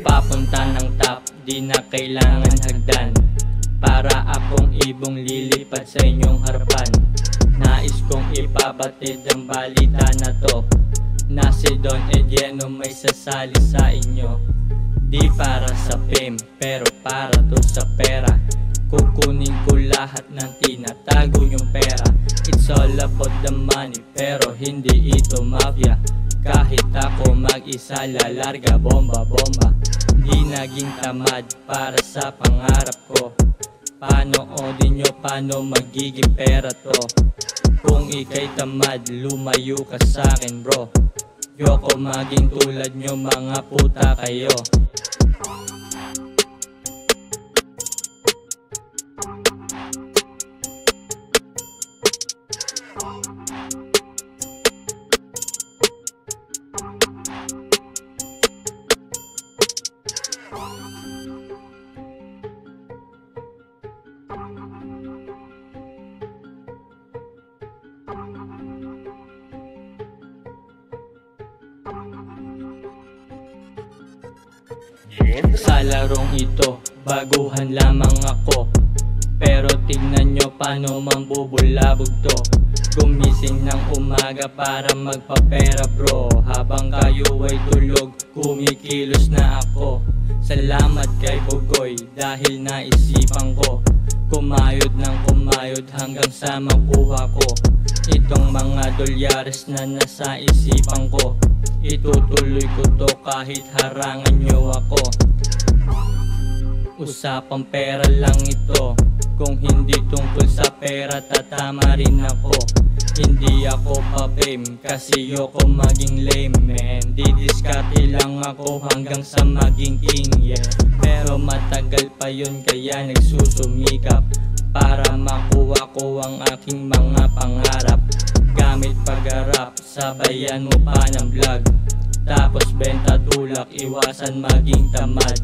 Papunta ng top, di na kailangan hagdan. Para akong ibong lilipat sa inyong harapan Nais kong ipabatid ang balita na to. Na si Don Edieno may sasali sa inyo. Di para sa fame, pero para to sa pera. Kukunin ko lahat ng tinatago yung pera. It's all about the money, pero hindi ito mafia. Kahit mag-isa lalarga bomba-bomba Di naging tamad para sa pangarap ko. Panoodin nyo paano magiging pera to? Kung ikay tamad, lumayo ka sa akin bro. Yoko maging tulad nyo mga puta kayo Sa larong ito, baguhan lamang ako. Pero tignan nyo paano mambubulabog to. Gumising ng umaga para magpapera bro. Habang kayo ay tulog, kumikilos na ako Salamat kay Bugoy dahil naisipan ko Kumayod ng kumayod hanggang sa makuha ko. Itong mga dolyares na nasa isipan ko Itutuloy ko to kahit harangan nyo ako. Usapang pera lang ito Kung hindi tungkol sa pera tatama rin ako Hindi ako pa-fame kasi yoko maging lame man. Didiskarte lang ako hanggang sa maging king yeah. Pero matagal pa yun kaya nagsusumikap Para makuha ko ang aking mga pangarap. Gamit pag-arap, sabayan mo pa ng vlog. Tapos benta tulak, iwasan maging tamad